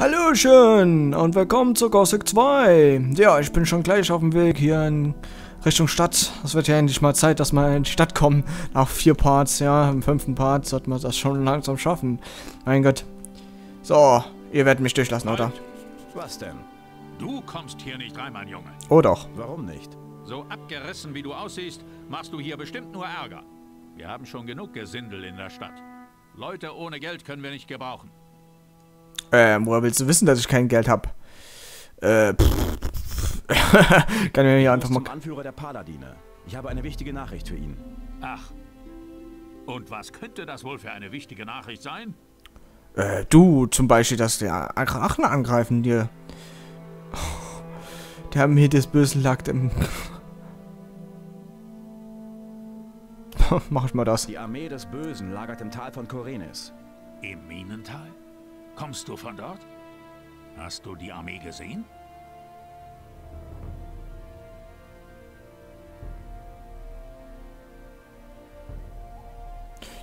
Hallöchen und willkommen zu Gothic 2. Ja, ich bin schon gleich auf dem Weg hier in Richtung Stadt. Es wird ja endlich mal Zeit, dass wir in die Stadt kommen. Nach vier Parts, ja, im fünften Part sollten wir das schon langsam schaffen. Mein Gott. So, ihr werdet mich durchlassen, oder? Was denn? Du kommst hier nicht rein, mein Junge. Oh doch. Warum nicht? So abgerissen wie du aussiehst, machst du hier bestimmt nur Ärger. Wir haben schon genug Gesindel in der Stadt. Leute ohne Geld können wir nicht gebrauchen. Ähm, woher willst du wissen, dass ich kein Geld habe? Äh, pff. Kann ich mir hier einfach mal... Anführer der Paladine. Ich habe eine wichtige Nachricht für ihn. Ach. Und was könnte das wohl für eine wichtige Nachricht sein? Äh, du zum Beispiel, dass der Drachen angreifen dir. Die haben hier das böse Lack im... Mach ich mal das. Die Armee des Bösen lagert im Tal von Korenis. Im Minental? Kommst du von dort? Hast du die Armee gesehen?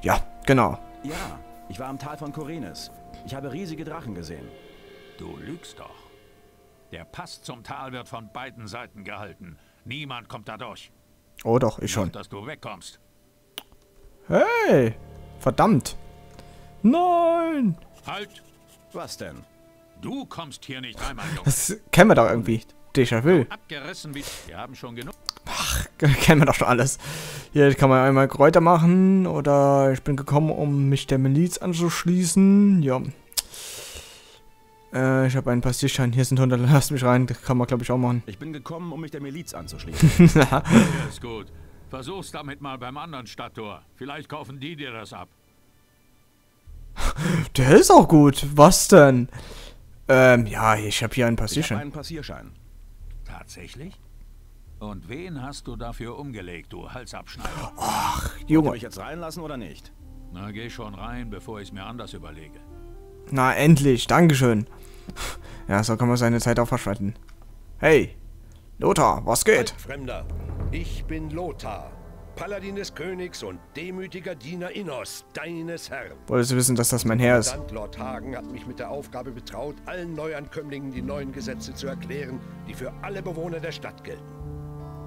Ja, genau. Ja, ich war im Tal von Korenis. Ich habe riesige Drachen gesehen. Du lügst doch. Der Pass zum Tal wird von beiden Seiten gehalten. Niemand kommt da durch. Oh doch, ich schon. Dass du wegkommst. Hey! Verdammt! Nein! Halt! Was denn? Du kommst hier nicht rein, mein Junge. Das kennen wir doch irgendwie. Déjà-vu. Abgerissen wie... Wir haben schon genug... kennen wir doch schon alles. Hier kann man einmal Kräuter machen oder ich bin gekommen, um mich der Miliz anzuschließen. Ja. Äh, ich habe einen Passierschein. Hier sind 100. Lass mich rein. Das kann man, glaube ich, auch machen. Ich bin gekommen, um mich der Miliz anzuschließen. Ja, ist gut. Versuch's damit mal beim anderen Stadttor. Vielleicht kaufen die dir das ab. Der ist auch gut. Was denn? Ähm, ja, ich habe hier einen Ich Passierschein. einen Passierschein. Tatsächlich? Und wen hast du dafür umgelegt, du Halsabschneider? Wollt ihr Junge. mich jetzt reinlassen oder nicht? Na, geh schon rein, bevor ich's mir anders überlege. Na, endlich. Dankeschön. Ja, so kann man seine Zeit auch verschwenden. Hey. Lothar, was geht? Fremder, ich bin Lothar, Paladin des Königs und demütiger Diener Innos, deines Herrn. Wolltest du wissen, dass das mein Herr ist? Kommandant Lord Hagen hat mich mit der Aufgabe betraut, allen Neuankömmlingen die neuen Gesetze zu erklären, die für alle Bewohner der Stadt gelten.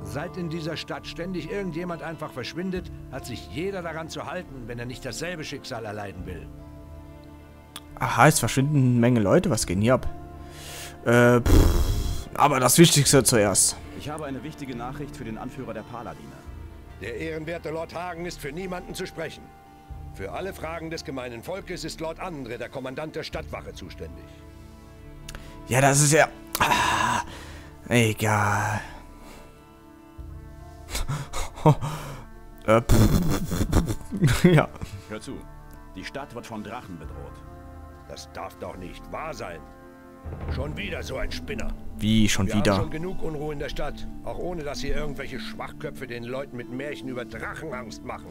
Seit in dieser Stadt ständig irgendjemand einfach verschwindet, hat sich jeder daran zu halten, wenn er nicht dasselbe Schicksal erleiden will. Aha, es verschwinden eine Menge Leute. Was geht denn hier ab? Äh, pff, aber das Wichtigste zuerst. Ich habe eine wichtige Nachricht für den Anführer der Paladine. Der ehrenwerte Lord Hagen ist für niemanden zu sprechen. Für alle Fragen des gemeinen Volkes ist Lord Andre, der Kommandant der Stadtwache, zuständig. Ja, das ist ja... Ah, egal. äh, ja. Hör zu. Die Stadt wird von Drachen bedroht. Das darf doch nicht wahr sein. Schon wieder so ein Spinner. Wie, schon Wir haben wieder? schon genug Unruhe in der Stadt. Auch ohne, dass hier irgendwelche Schwachköpfe den Leuten mit Märchen über Drachen Angst machen.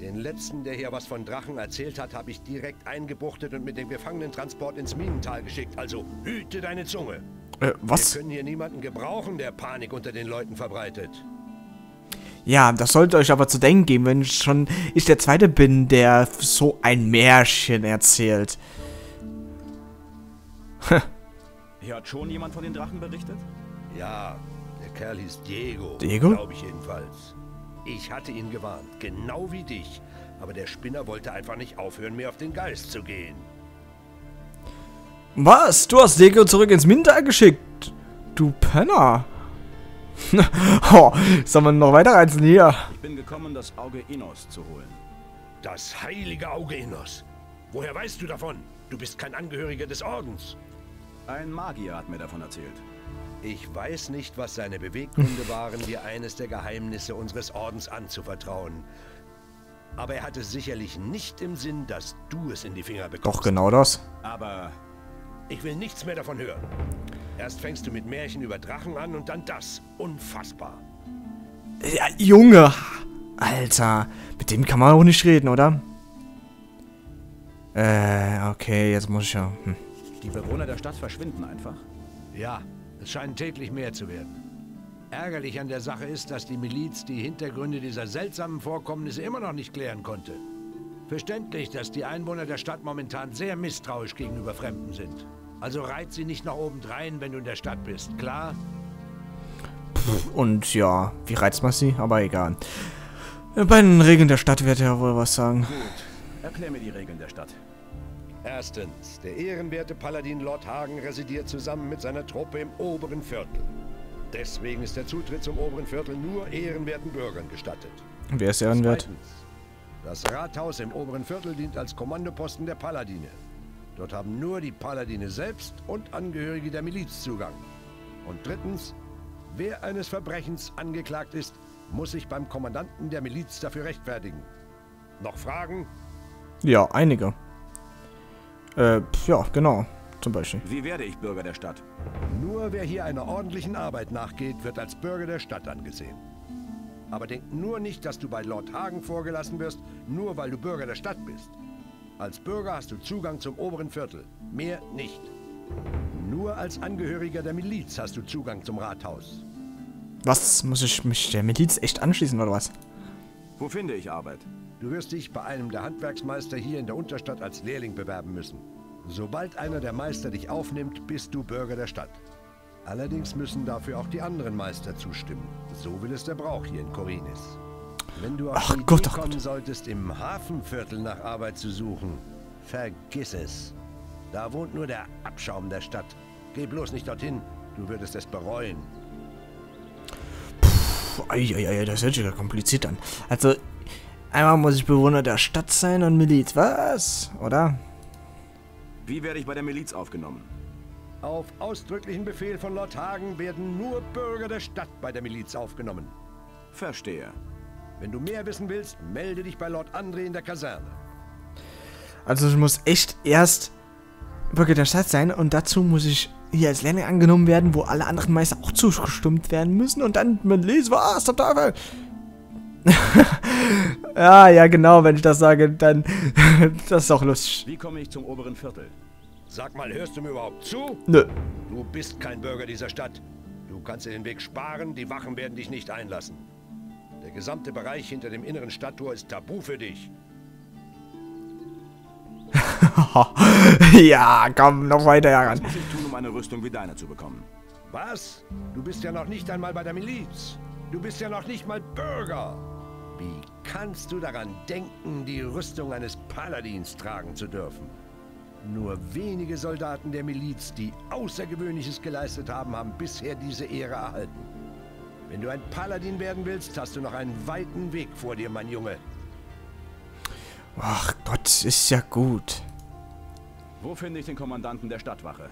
Den letzten, der hier was von Drachen erzählt hat, habe ich direkt eingebuchtet und mit dem Gefangenentransport ins Minental geschickt. Also hüte deine Zunge. Äh, Wir was? können hier niemanden gebrauchen, der Panik unter den Leuten verbreitet. Ja, das sollte euch aber zu denken geben, wenn schon ich der Zweite bin, der so ein Märchen erzählt. Hier hat schon jemand von den Drachen berichtet? Ja, der Kerl hieß Diego. Diego? Glaube ich jedenfalls. Ich hatte ihn gewarnt, genau wie dich. Aber der Spinner wollte einfach nicht aufhören, mir auf den Geist zu gehen. Was? Du hast Deko zurück ins Mintal geschickt? Du Penner. oh, soll man noch weiter reizen hier? Ich bin gekommen, das Auge Innos zu holen. Das heilige Auge Innos. Woher weißt du davon? Du bist kein Angehöriger des Ordens. Ein Magier hat mir davon erzählt. Ich weiß nicht, was seine Beweggründe waren, dir eines der Geheimnisse unseres Ordens anzuvertrauen. Aber er hatte sicherlich nicht im Sinn, dass du es in die Finger bekommst. Doch, genau das. Aber Ich will nichts mehr davon hören. Erst fängst du mit Märchen über Drachen an und dann das. Unfassbar. Ja, Junge. Alter. Mit dem kann man auch nicht reden, oder? Äh, okay, jetzt muss ich ja... Hm. Die Bewohner der Stadt verschwinden einfach. Ja, es scheinen täglich mehr zu werden. Ärgerlich an der Sache ist, dass die Miliz die Hintergründe dieser seltsamen Vorkommnisse immer noch nicht klären konnte. Verständlich, dass die Einwohner der Stadt momentan sehr misstrauisch gegenüber Fremden sind. Also reit sie nicht nach oben drein, wenn du in der Stadt bist, klar? Und ja, wie reizt man sie? Aber egal. Bei den Regeln der Stadt wird er wohl was sagen. Erklär mir die Regeln der Stadt. Erstens, der ehrenwerte Paladin Lord Hagen residiert zusammen mit seiner Truppe im oberen Viertel. Deswegen ist der Zutritt zum oberen Viertel nur ehrenwerten Bürgern gestattet. Wer ist ehrenwert? Zweitens, das Rathaus im oberen Viertel dient als Kommandoposten der Paladine. Dort haben nur die Paladine selbst und Angehörige der Miliz Zugang. Und drittens, wer eines Verbrechens angeklagt ist, muss sich beim Kommandanten der Miliz dafür rechtfertigen. Noch Fragen? Ja, einige. Äh, ja, genau. Zum Beispiel. Wie werde ich Bürger der Stadt? Nur wer hier einer ordentlichen Arbeit nachgeht, wird als Bürger der Stadt angesehen. Aber denk nur nicht, dass du bei Lord Hagen vorgelassen wirst, nur weil du Bürger der Stadt bist. Als Bürger hast du Zugang zum oberen Viertel. Mehr nicht. Nur als Angehöriger der Miliz hast du Zugang zum Rathaus. Was? Muss ich mich der Miliz echt anschließen oder was? Wo finde ich Arbeit? Du wirst dich bei einem der Handwerksmeister hier in der Unterstadt als Lehrling bewerben müssen. Sobald einer der Meister dich aufnimmt, bist du Bürger der Stadt. Allerdings müssen dafür auch die anderen Meister zustimmen. So will es der Brauch hier in Korinis. Wenn du auf Ach die Gott, Idee kommen Gott. solltest, im Hafenviertel nach Arbeit zu suchen, vergiss es. Da wohnt nur der Abschaum der Stadt. Geh bloß nicht dorthin, du würdest es bereuen. Puh, Eieiei, das hört sich ja kompliziert an. Also, einmal muss ich Bewohner der Stadt sein und Miliz. Was? Oder? Wie werde ich bei der Miliz aufgenommen? Auf ausdrücklichen Befehl von Lord Hagen werden nur Bürger der Stadt bei der Miliz aufgenommen. Verstehe. Wenn du mehr wissen willst, melde dich bei Lord André in der Kaserne. Also, ich muss echt erst Bürger der Stadt sein und dazu muss ich hier als Lehrling angenommen werden, wo alle anderen Meister auch zugestimmt werden müssen und dann mit Lesen, was zum Teufel? Ja, ja, genau, wenn ich das sage, dann das ist auch lustig. Wie komme ich zum oberen Viertel? Sag mal, hörst du mir überhaupt zu? Nö. Du bist kein Bürger dieser Stadt. Du kannst dir den Weg sparen, die Wachen werden dich nicht einlassen. Der gesamte Bereich hinter dem inneren Stadttor ist tabu für dich. ja, komm, noch weiter Was heran. muss ich tun, um eine Rüstung wie deine zu bekommen? Was? Du bist ja noch nicht einmal bei der Miliz. Du bist ja noch nicht mal Bürger. Wie kannst du daran denken, die Rüstung eines Paladins tragen zu dürfen? Nur wenige Soldaten der Miliz, die Außergewöhnliches geleistet haben, haben bisher diese Ehre erhalten. Wenn du ein Paladin werden willst, hast du noch einen weiten Weg vor dir, mein Junge. Ach Gott, ist ja gut. Wo finde ich den Kommandanten der Stadtwache?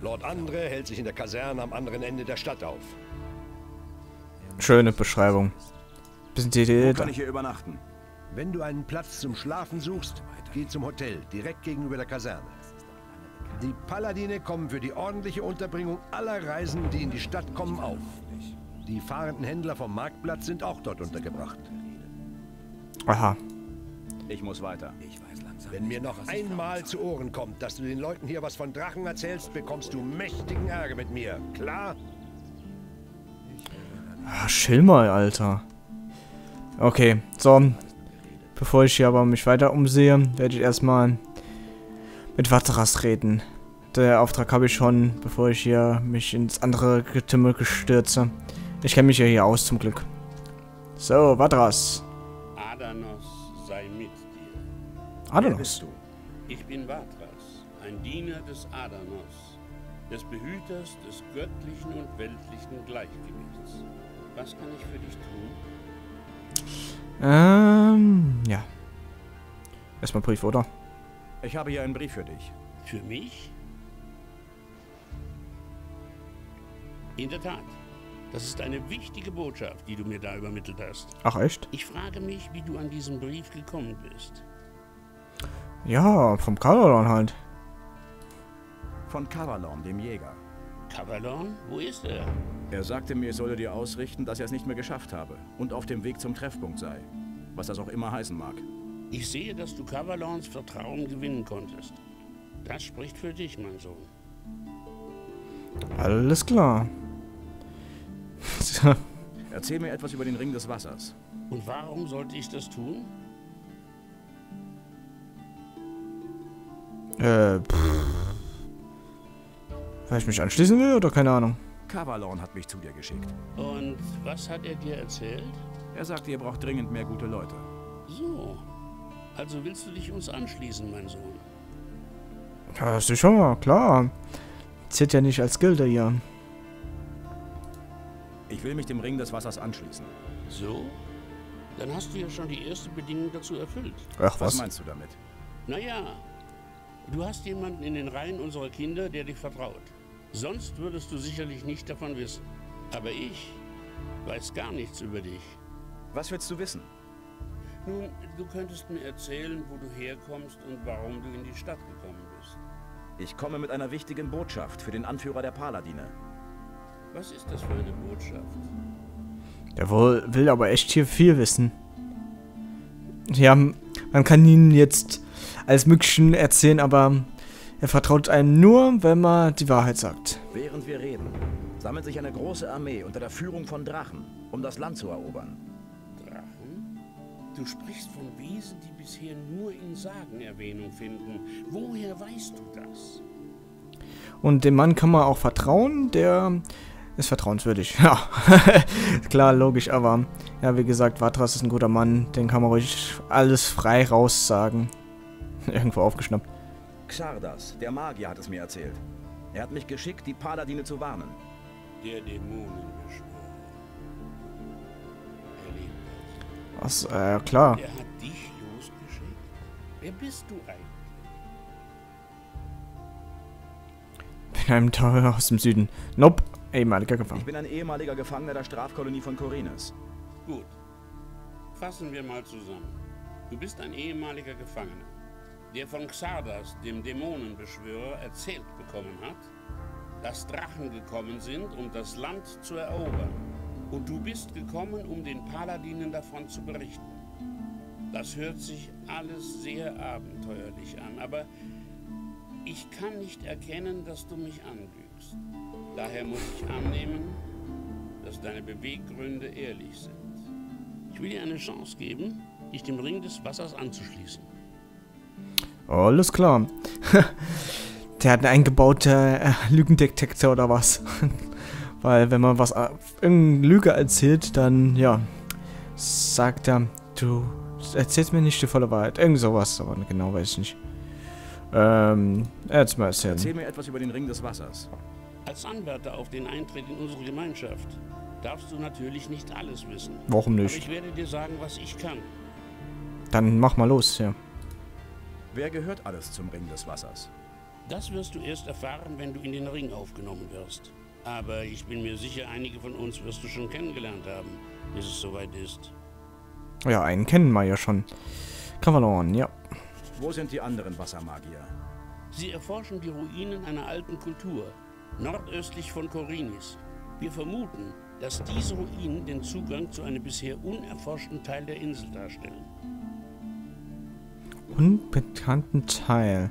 Lord Andre hält sich in der Kaserne am anderen Ende der Stadt auf. Schöne Beschreibung. Bisschen Wo kann ich hier übernachten? Wenn du einen Platz zum Schlafen suchst, geh zum Hotel, direkt gegenüber der Kaserne. Die Paladine kommen für die ordentliche Unterbringung aller Reisenden, die in die Stadt kommen, auf. Die fahrenden Händler vom Marktplatz sind auch dort untergebracht. Aha. Ich muss weiter. Wenn mir noch einmal zu Ohren kommt, dass du den Leuten hier was von Drachen erzählst, bekommst du mächtigen Ärger mit mir. Klar? Ah, chill mal, Alter. Okay, so. Bevor ich hier aber mich weiter umsehe, werde ich erstmal mit Vatras reden. Der Auftrag habe ich schon, bevor ich hier mich ins andere Getümmel gestürze. Ich kenne mich ja hier aus, zum Glück. So, Vatras. Adanos sei mit dir. Bist du? Ich bin Vatras, ein Diener des Adanos, des Behüters des göttlichen und weltlichen Gleichgewichts. Was kann ich für dich tun? Ähm, ja. Erstmal Brief, oder? Ich habe hier einen Brief für dich. Für mich? In der Tat. Das ist eine wichtige Botschaft, die du mir da übermittelt hast. Ach, echt? Ich frage mich, wie du an diesen Brief gekommen bist. Ja, vom Kalorn halt. Von Kavalon, dem Jäger. Kavalon? Wo ist er? Er sagte mir, ich solle dir ausrichten, dass er es nicht mehr geschafft habe und auf dem Weg zum Treffpunkt sei. Was das auch immer heißen mag. Ich sehe, dass du Kavalons Vertrauen gewinnen konntest. Das spricht für dich, mein Sohn. Alles klar. Erzähl mir etwas über den Ring des Wassers. Und warum sollte ich das tun? äh, pff. Weil ich mich anschließen will oder keine Ahnung? Kavalon hat mich zu dir geschickt. Und was hat er dir erzählt? Er sagt, ihr braucht dringend mehr gute Leute. So. Also willst du dich uns anschließen, mein Sohn? Ja, sicher, klar. Zählt ja nicht als Gilde hier. Ich will mich dem Ring des Wassers anschließen. So? Dann hast du ja schon die erste Bedingung dazu erfüllt. Ach, Was was? meinst du damit? Naja, du hast jemanden in den Reihen unserer Kinder, der dir vertraut. Sonst würdest du sicherlich nicht davon wissen. Aber ich weiß gar nichts über dich. Was willst du wissen? Nun, du könntest mir erzählen, wo du herkommst und warum du in die Stadt gekommen bist. Ich komme mit einer wichtigen Botschaft für den Anführer der Paladine. Was ist das für eine Botschaft? Der wohl will aber echt hier viel wissen. Ja, man kann ihn jetzt alles Möglichen erzählen, aber er vertraut einem nur, wenn man die Wahrheit sagt. Während wir reden, sammelt sich eine große Armee unter der Führung von Drachen, um das Land zu erobern. Drachen? Du sprichst von Wesen, die bisher nur in Sagen Erwähnung finden. Woher weißt du das? Und dem Mann kann man auch vertrauen, der ist vertrauenswürdig. Ja, klar, logisch, aber ja, wie gesagt, Vatras ist ein guter Mann, den kann man ruhig alles frei raussagen. Irgendwo aufgeschnappt. Xardas, der Magier, hat es mir erzählt. Er hat mich geschickt, die Paladine zu warnen. Der Dämonenbeschwörer. Er lebt. Was, äh, klar. Er hat dich losgeschickt? Wer bist du eigentlich? Bin einem Teuer aus dem Süden. Nope, ehemaliger Ich Gefangener. bin ein ehemaliger Gefangener der Strafkolonie von Corines. Gut. Fassen wir mal zusammen. Du bist ein ehemaliger Gefangener, der von Xardas, dem Dämonenbeschwörer, erzählt bekommen hat, dass Drachen gekommen sind, um das Land zu erobern. Und du bist gekommen, um den Paladinen davon zu berichten. Das hört sich alles sehr abenteuerlich an, aber ich kann nicht erkennen, dass du mich anlügst. Daher muss ich annehmen, dass deine Beweggründe ehrlich sind. Ich will dir eine Chance geben, dich dem Ring des Wassers anzuschließen. Alles klar. Der hat einen eingebauten äh, Lügendetektor oder was? Weil wenn man was äh, irgendeine Lüge erzählt, dann ja, sagt er, du erzählst mir nicht die volle Wahrheit. Irgend sowas, aber genau weiß ich nicht. Ähm, jetzt mal erzählen. Erzähl mir etwas über den Ring des Wassers. Als Anwärter auf den Eintritt in unsere Gemeinschaft darfst du natürlich nicht alles wissen. Warum Aber nicht? ich werde dir sagen, was ich kann. Dann mach mal los, ja. Wer gehört alles zum Ring des Wassers? Das wirst du erst erfahren, wenn du in den Ring aufgenommen wirst. Aber ich bin mir sicher, einige von uns wirst du schon kennengelernt haben, bis es soweit ist. Ja, einen kennen wir ja schon. Kavalon, ja. Wo sind die anderen Wassermagier? Sie erforschen die Ruinen einer alten Kultur, nordöstlich von Korinis. Wir vermuten, dass diese Ruinen den Zugang zu einem bisher unerforschten Teil der Insel darstellen. Unbekannten Teil.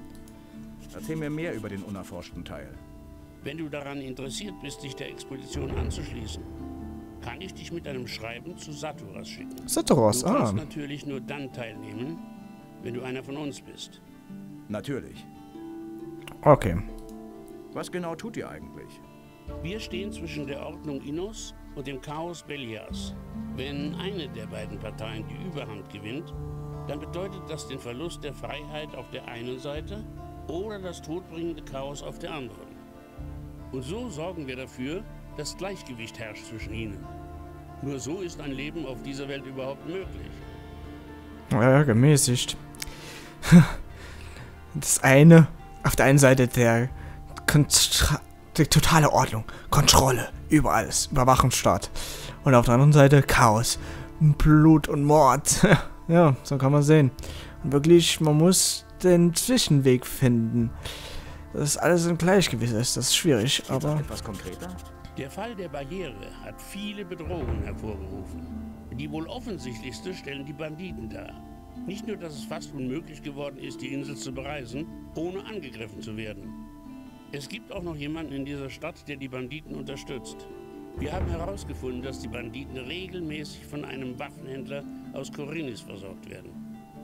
Erzähl mir mehr über den unerforschten Teil. Wenn du daran interessiert bist, dich der Expedition anzuschließen, kann ich dich mit einem Schreiben zu Saturas schicken. Satoros, Du ah. kannst natürlich nur dann teilnehmen, wenn du einer von uns bist. Natürlich. Okay. Was genau tut ihr eigentlich? Wir stehen zwischen der Ordnung Innos und dem Chaos Belias. Wenn eine der beiden Parteien die Überhand gewinnt, dann bedeutet das den Verlust der Freiheit auf der einen Seite oder das todbringende Chaos auf der anderen. Und so sorgen wir dafür, dass Gleichgewicht herrscht zwischen ihnen. Nur so ist ein Leben auf dieser Welt überhaupt möglich. Ja, gemäßigt. Das eine, auf der einen Seite der, Kontra die totale Ordnung, Kontrolle über alles, Überwachungsstaat. Und auf der anderen Seite Chaos, Blut und Mord. ja, so kann man sehen. Und wirklich, man muss den Zwischenweg finden. Dass alles im Gleichgewicht ist, das ist schwierig, aber... etwas konkreter? Der Fall der Barriere hat viele Bedrohungen hervorgerufen. Die wohl offensichtlichste stellen die Banditen dar. Nicht nur, dass es fast unmöglich geworden ist, die Insel zu bereisen, ohne angegriffen zu werden. Es gibt auch noch jemanden in dieser Stadt, der die Banditen unterstützt. Wir haben herausgefunden, dass die Banditen regelmäßig von einem Waffenhändler aus Korinis versorgt werden.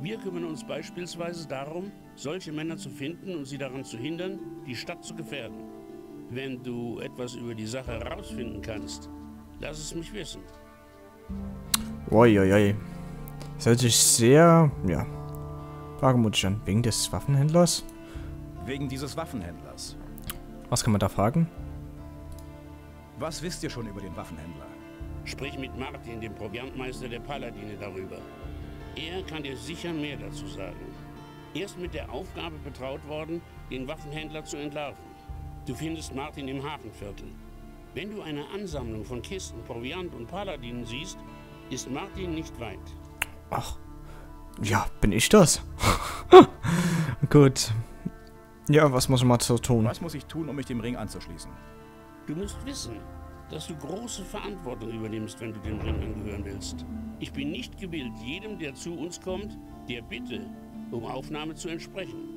Wir kümmern uns beispielsweise darum, solche Männer zu finden und sie daran zu hindern, die Stadt zu gefährden. Wenn du etwas über die Sache herausfinden kannst, lass es mich wissen. Uiuiui. Das hört sich sehr, ja, wagemutig an. Wegen des Waffenhändlers? Wegen dieses Waffenhändlers. Was kann man da fragen? Was wisst ihr schon über den Waffenhändler? Sprich mit Martin, dem Proviantmeister der Paladine, darüber. Er kann dir sicher mehr dazu sagen. Er ist mit der Aufgabe betraut worden, den Waffenhändler zu entlarven. Du findest Martin im Hafenviertel. Wenn du eine Ansammlung von Kisten, Proviant und Paladinen siehst, ist Martin nicht weit. Ach, ja, bin ich das? Gut. Ja, was muss man so tun? Was muss ich tun, um mich dem Ring anzuschließen? Du musst wissen, dass du große Verantwortung übernimmst, wenn du dem Ring angehören willst. Ich bin nicht gewillt, jedem, der zu uns kommt, der Bitte um Aufnahme zu entsprechen.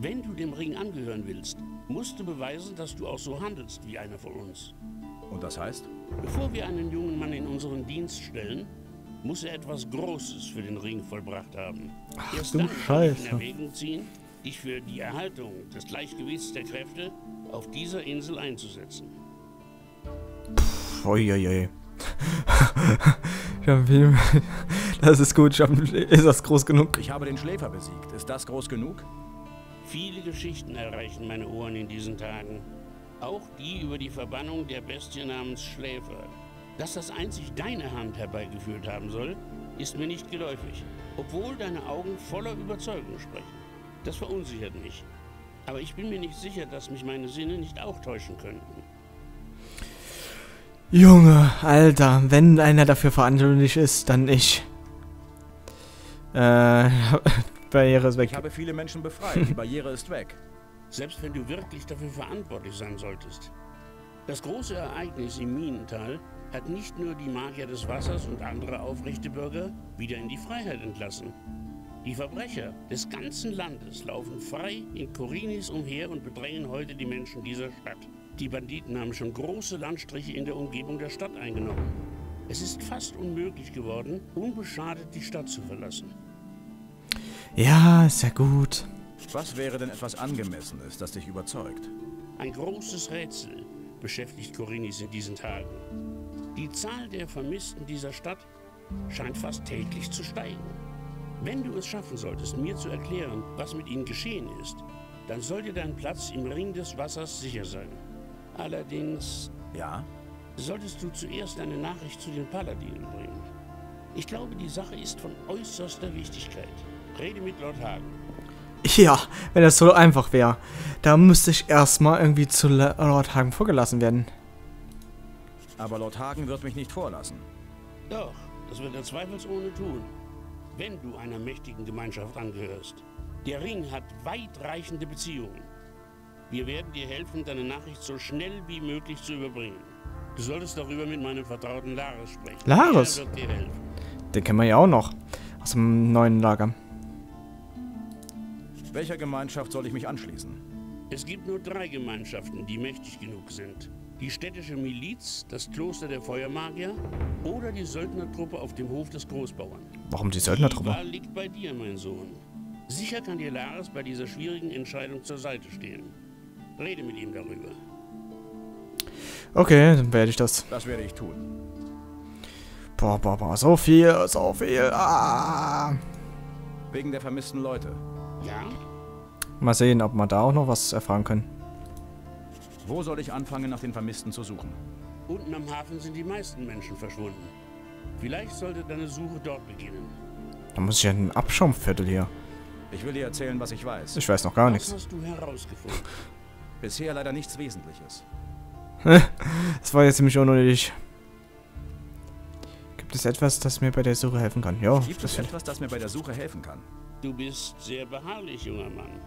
Wenn du dem Ring angehören willst, musst du beweisen, dass du auch so handelst wie einer von uns. Und das heißt? Bevor wir einen jungen Mann in unseren Dienst stellen, muss er etwas Großes für den Ring vollbracht haben. Ach Erst du dann Scheiße. in Erwägung ziehen, dich für die Erhaltung des Gleichgewichts der Kräfte auf dieser Insel einzusetzen. Uiuiui. das ist gut. Ich hab, ist das groß genug? Ich habe den Schläfer besiegt. Ist das groß genug? Viele Geschichten erreichen meine Ohren in diesen Tagen. Auch die über die Verbannung der Bestie namens Schläfer. Dass das einzig deine Hand herbeigeführt haben soll, ist mir nicht geläufig. Obwohl deine Augen voller Überzeugung sprechen. Das verunsichert mich. Aber ich bin mir nicht sicher, dass mich meine Sinne nicht auch täuschen könnten. Junge, Alter, wenn einer dafür verantwortlich ist, dann ich. Äh, Barriere ist weg. Ich habe viele Menschen befreit. Die Barriere ist weg. Selbst wenn du wirklich dafür verantwortlich sein solltest. Das große Ereignis im Minental hat nicht nur die Magier des Wassers und andere aufrechte Bürger wieder in die Freiheit entlassen. Die Verbrecher des ganzen Landes laufen frei in Korinis umher und bedrängen heute die Menschen dieser Stadt. Die Banditen haben schon große Landstriche in der Umgebung der Stadt eingenommen. Es ist fast unmöglich geworden, unbeschadet die Stadt zu verlassen. Ja, ist ja gut. Was wäre denn etwas Angemessenes, das dich überzeugt? Ein großes Rätsel beschäftigt Korinis in diesen Tagen. Die Zahl der Vermissten dieser Stadt scheint fast täglich zu steigen. Wenn du es schaffen solltest, mir zu erklären, was mit ihnen geschehen ist, dann soll dir dein Platz im Ring des Wassers sicher sein. Allerdings Ja? solltest du zuerst eine Nachricht zu den Paladinen bringen. Ich glaube, die Sache ist von äußerster Wichtigkeit. Rede mit Lord Hagen. Ja, wenn das so einfach wäre. Da müsste ich erstmal irgendwie zu Lord Hagen vorgelassen werden. Aber Lord Hagen wird mich nicht vorlassen. Doch, das wird er zweifelsohne tun, wenn du einer mächtigen Gemeinschaft angehörst. Der Ring hat weitreichende Beziehungen. Wir werden dir helfen, deine Nachricht so schnell wie möglich zu überbringen. Du solltest darüber mit meinem Vertrauten Laris sprechen. Laris? Er wird dir helfen. Den kennen wir ja auch noch. Aus dem neuen Lager. Welcher Gemeinschaft soll ich mich anschließen? Es gibt nur drei Gemeinschaften, die mächtig genug sind. Die städtische Miliz, das Kloster der Feuermagier oder die Söldnertruppe auf dem Hof des Großbauern. Warum die Die Söldnertruppe? Wahl liegt bei dir, mein Sohn. Sicher kann dir Laris bei dieser schwierigen Entscheidung zur Seite stehen. Rede mit ihm darüber. Okay, dann werde ich das. Das werde ich tun. Boah, boah, boah, so viel, so viel. Ah. Wegen der vermissten Leute. Ja? Mal sehen, ob wir da auch noch was erfahren können. Wo soll ich anfangen, nach den Vermissten zu suchen? Unten am Hafen sind die meisten Menschen verschwunden. Vielleicht sollte deine Suche dort beginnen. Da muss ich ja ein Abschaumviertel hier. Ich will dir erzählen, was ich weiß. Ich weiß noch gar Was nichts. hast du herausgefunden? Bisher leider nichts Wesentliches. Das war jetzt ziemlich unnötig. Gibt es etwas, das mir bei der Suche helfen kann? Ja, Gibt das es etwas, das mir bei der Suche helfen kann? Du bist sehr beharrlich, junger Mann.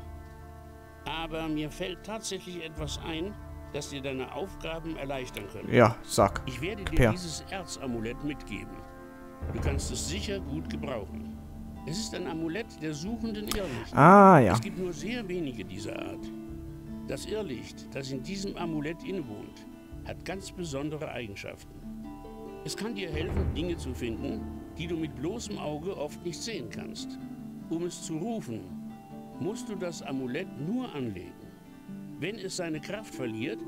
Aber mir fällt tatsächlich etwas ein, das dir deine Aufgaben erleichtern könnte. Ja, sag. Ich werde dir Kapär. dieses Erzamulett mitgeben. Du kannst es sicher gut gebrauchen. Es ist ein Amulett der suchenden Irrlicht. Ah, ja. Es gibt nur sehr wenige dieser Art. Das Irrlicht, das in diesem Amulett innewohnt, hat ganz besondere Eigenschaften. Es kann dir helfen, Dinge zu finden, die du mit bloßem Auge oft nicht sehen kannst. Um es zu rufen, musst du das Amulett nur anlegen. Wenn es seine Kraft verliert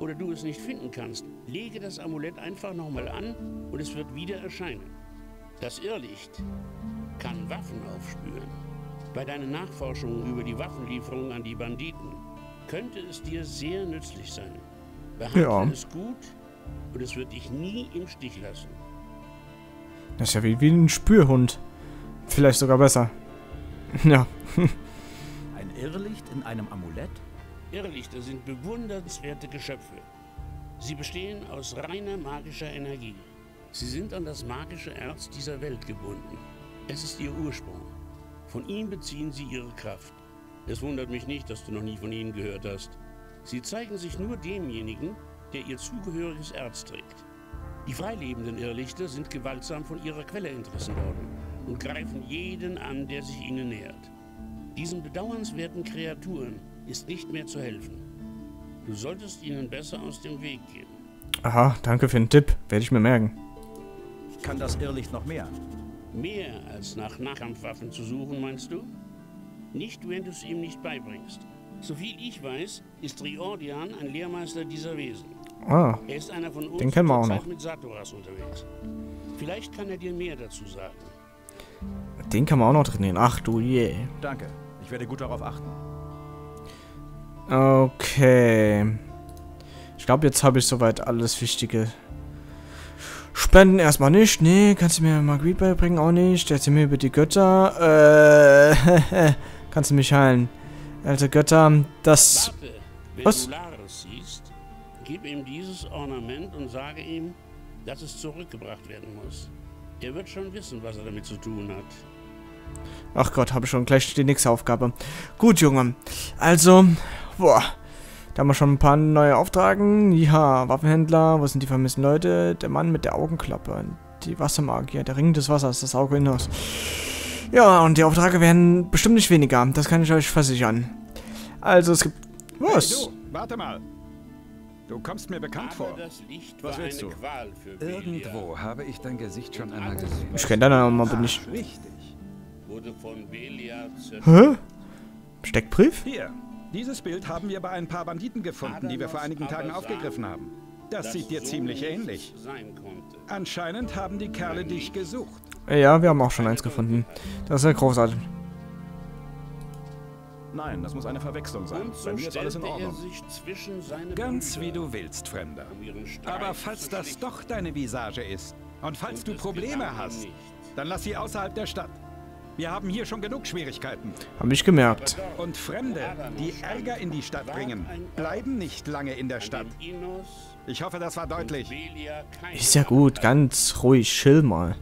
oder du es nicht finden kannst, lege das Amulett einfach nochmal an und es wird wieder erscheinen. Das Irrlicht kann Waffen aufspüren. Bei deinen Nachforschungen über die Waffenlieferung an die Banditen könnte es dir sehr nützlich sein. Behandle Ja. es gut und es wird dich nie im Stich lassen. Das ist ja wie, wie ein Spürhund. Vielleicht sogar besser. Ja. Ein Irrlicht in einem Amulett? Irrlichter sind bewundernswerte Geschöpfe. Sie bestehen aus reiner magischer Energie. Sie sind an das magische Erz dieser Welt gebunden. Es ist ihr Ursprung. Von ihm beziehen sie ihre Kraft. Es wundert mich nicht, dass du noch nie von ihnen gehört hast. Sie zeigen sich nur demjenigen, der ihr zugehöriges Erz trägt. Die freilebenden Irrlichter sind gewaltsam von ihrer Quelle entrissen worden und greifen jeden an, der sich ihnen nähert. Diesen bedauernswerten Kreaturen ist nicht mehr zu helfen. Du solltest ihnen besser aus dem Weg gehen. Aha, danke für den Tipp. Werde ich mir merken. Kann das Irrlicht noch mehr? Mehr als nach Nahkampfwaffen zu suchen, meinst du? Nicht, wenn du es ihm nicht beibringst. Soviel ich weiß, ist Riordian ein Lehrmeister dieser Wesen. Ah, Er ist einer von uns, Den kennen wir der auch noch. mit Satoras unterwegs. Vielleicht kann er dir mehr dazu sagen. den kann man auch noch trainieren. Ach du je. Danke. Ich werde gut darauf achten. Okay. Ich glaube, jetzt habe ich soweit alles Wichtige. Spenden erstmal nicht. Nee, kannst du mir Marguerite beibringen? Auch nicht. Erzähl mir über die Götter. Äh, kannst du mich heilen? Alte Götter, das... Was? siehst, gib ihm dieses Ornament und sage ihm, dass es zurückgebracht werden muss. Er wird schon wissen, was er damit zu tun hat. Ach Gott, habe ich schon gleich die nächste Aufgabe. Gut, Junge. Also, boah. Da haben wir schon ein paar neue Auftragen. Ja, Waffenhändler, wo sind die vermissten Leute? Der Mann mit der Augenklappe. Die Wassermagier, der Ring des Wassers, das Auge hinaus. Ja, und die Aufträge werden bestimmt nicht weniger. Das kann ich euch versichern. Also, es gibt... Was? Hey, du, warte mal. Du kommst mir bekannt vor. Was willst du? Irgendwo habe ich dein Gesicht schon einmal gesehen. ich kenne deinen Namen aber nicht. Richtig. wurde von Belia zerstört. Hä? Steckbrief? Hier, dieses Bild haben wir bei ein paar Banditen gefunden, die wir vor einigen Tagen aufgegriffen haben. Das sieht dir ziemlich ähnlich. Anscheinend haben die Kerle dich gesucht. Ja, wir haben auch schon eins gefunden. Das ist ja großartig. Nein, das muss eine Verwechslung sein. Und Bei so mir ist alles in Ordnung. sich zwischen seine Ganz wie du willst, Fremder. Aber falls das doch deine Visage ist und falls Und du Probleme hast, dann lass sie außerhalb der Stadt. Wir haben hier schon genug Schwierigkeiten. Hab ich gemerkt. Und Fremde, die Ärger in die Stadt bringen, bleiben nicht lange in der Stadt. Ich hoffe, das war deutlich. Ist ja gut, ganz ruhig, chill mal.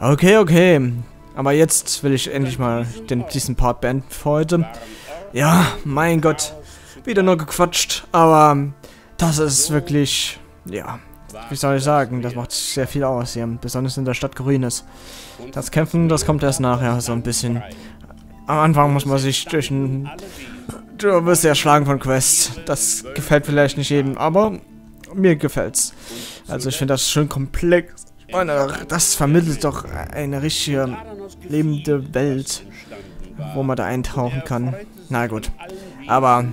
Okay, okay. Aber jetzt will ich endlich mal den, diesen Part beenden für heute. Ja, mein Gott. Wieder nur gequatscht, aber das ist wirklich, ja, wie soll ich sagen, das macht sehr viel aus hier, besonders in der Stadt Grünes. Das Kämpfen, das kommt erst nachher so ein bisschen. Am Anfang muss man sich durch ein... Du wirst ja erschlagen von Quests. Das gefällt vielleicht nicht jedem, aber mir gefällt's. Also ich finde das schön komplex. Meine, das vermittelt doch eine richtige lebende Welt, wo man da eintauchen kann. Na gut. Aber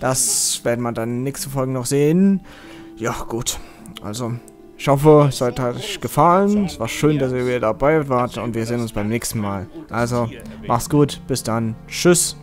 das werden wir dann nächste Folge noch sehen. Ja, gut. Also, ich hoffe, es hat euch gefallen. Es war schön, dass ihr wieder dabei wart und wir sehen uns beim nächsten Mal. Also, macht's gut. Bis dann. Tschüss.